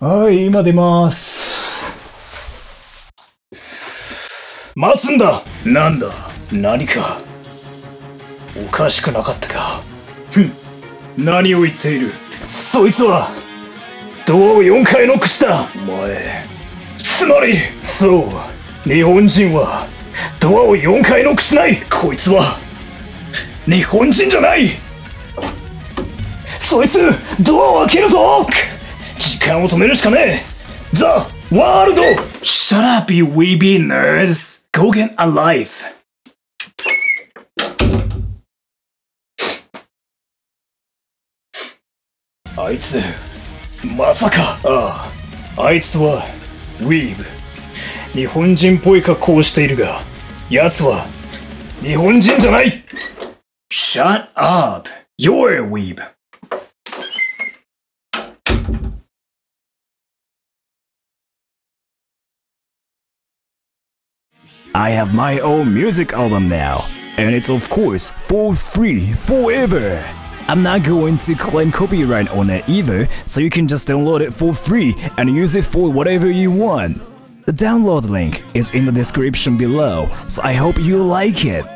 はい、今出ます。待つんだ。なんだ？何か？おかしくなかったか？ふん何を言っている？そいつはドアを4回ノックした。お前。つまりそう。日本人はドアを4回ノックしない。こいつは日本人じゃないそいつドアを開けるぞ時間を止めるしかねえ。ザ・ワールド。Shut up you weeby nerds. Go get a life. あいつまさか。あああいつはウィーブ日本人っぽい格好をしているが奴は日本人じゃない。Shut up. You're a weeb I have my own music album now, and it's of course for free forever. I'm not going to claim copyright on it either, so you can just download it for free and use it for whatever you want. The download link is in the description below, so I hope you like it.